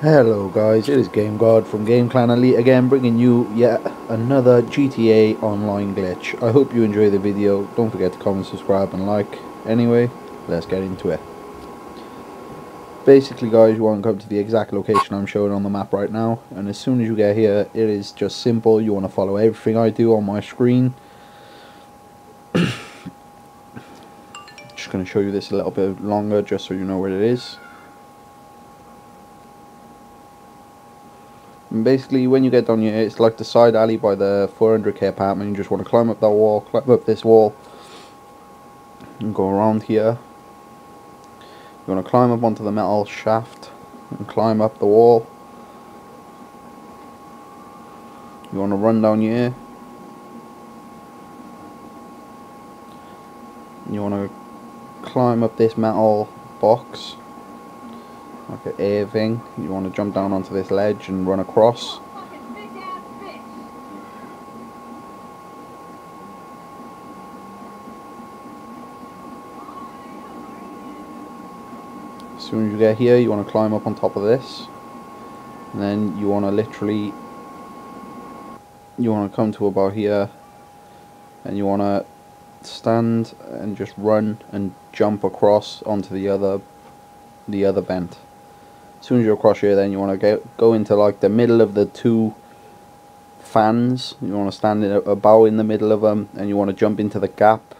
Hello guys, it is Game God from Game Clan Elite again bringing you yet another GTA Online glitch. I hope you enjoy the video, don't forget to comment, subscribe and like. Anyway, let's get into it. Basically guys, you want to come to the exact location I'm showing on the map right now and as soon as you get here, it is just simple, you want to follow everything I do on my screen. just going to show you this a little bit longer just so you know where it is. And basically, when you get down here, it's like the side alley by the 400k apartment. You just want to climb up that wall, climb up this wall, and go around here. You want to climb up onto the metal shaft and climb up the wall. You want to run down here. You want to climb up this metal box like an air thing. You want to jump down onto this ledge and run across. As soon as you get here, you want to climb up on top of this. And then you want to literally, you want to come to about here. And you want to stand and just run and jump across onto the other, the other vent as soon as you're across here then you want to get go into like the middle of the two fans. You want to stand in a, a bow in the middle of them and you want to jump into the gap.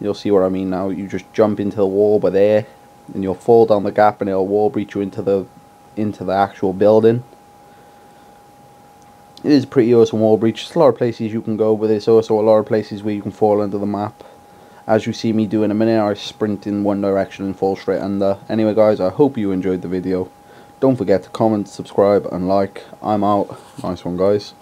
You'll see what I mean now. You just jump into the wall by there and you'll fall down the gap and it'll wall breach you into the into the actual building. It is pretty awesome wall breach. There's a lot of places you can go but there's also a lot of places where you can fall under the map. As you see me do in a minute I sprint in one direction and fall straight under. Anyway guys I hope you enjoyed the video. Don't forget to comment subscribe and like. I'm out. Nice one guys